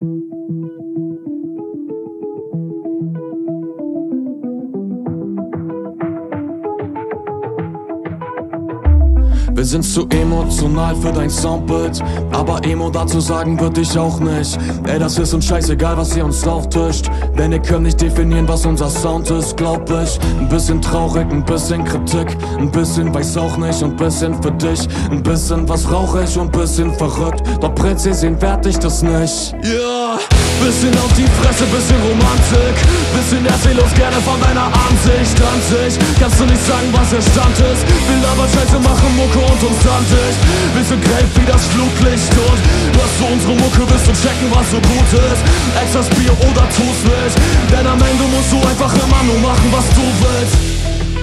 thank mm -hmm. you Wir sind zu emotional für dein Soundbild. Aber Emo dazu sagen würde ich auch nicht. Ey, das ist uns scheißegal, was ihr uns auftischt. Denn ihr könnt nicht definieren, was unser Sound ist, glaub ich. Ein bisschen traurig, ein bisschen Kritik. Ein bisschen weiß auch nicht und bisschen für dich. Ein bisschen was rauch ich und bisschen verrückt. Doch präzisieren werd ich das nicht. Yeah, bisschen auf die Fresse, bisschen Romantik. Bisschen erzähllos gerne von deiner Ansicht an sich. Kannst du nicht sagen, was der Stand ist? Will aber Scheiße machen, Mucke und uns sandig Wir sind gelb wie das Fluglicht und Du hast so unsere Mucke, wirst du checken, was so gut ist Extras Bier oder tu's nicht Denn am Ende musst du einfach immer nur machen, was du willst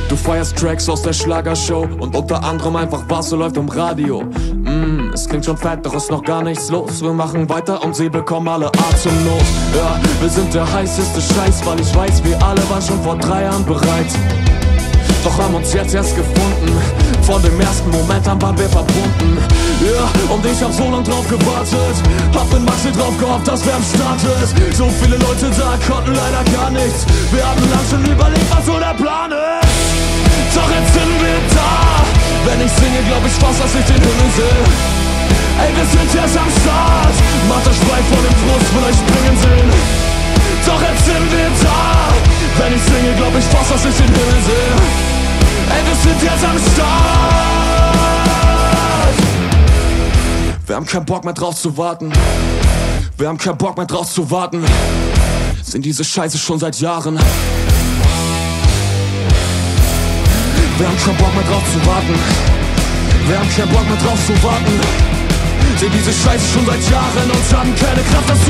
Du feierst Tracks aus der Schlagershow und unter anderem einfach was so läuft im Radio. Mm, es klingt schon fett, doch ist noch gar nichts los. Wir machen weiter und sie bekommen alle Atemlos. Ja, wir sind der heißeste Scheiß, weil ich weiß, wir alle waren schon vor drei Jahren bereit. Doch haben uns jetzt erst gefunden. Von dem ersten Moment an waren wir verbunden. Ja, und ich hab so lang drauf gewartet. Hab mit Maxi drauf gehofft, dass wer am Start ist. So viele Leute da konnten leider gar nichts. Wir hatten lang schon überlegt, was so der Plan ist. Doch jetzt sind wir da. Wenn ich singe, glaub ich fast, dass ich den Himmel sehe. Ey, wir sind jetzt am Start. Macht euch frei vor dem Frust, will euch sind jetzt am Start. Wir haben keinen Bock mehr drauf zu warten. Wir haben keinen Bock mehr drauf zu warten. Sind diese Scheiße schon seit Jahren. Wir haben keinen Bock mehr drauf zu warten. Wir haben keinen Bock mehr drauf zu warten. Sind diese Scheiße schon seit Jahren Und haben keine Kraft, das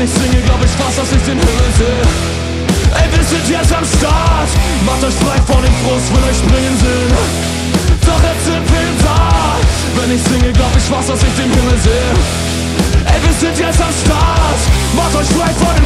Wenn ich singe, glaub ich fast, dass ich den Himmel sehe. Ey, wir sind jetzt am Start. Macht euch frei vor dem Frust, will euch springen sehen Doch jetzt sind wir da. Wenn ich singe, glaub ich fast, dass ich den Himmel sehe. Ey, wir sind jetzt am Start. Macht euch frei vor dem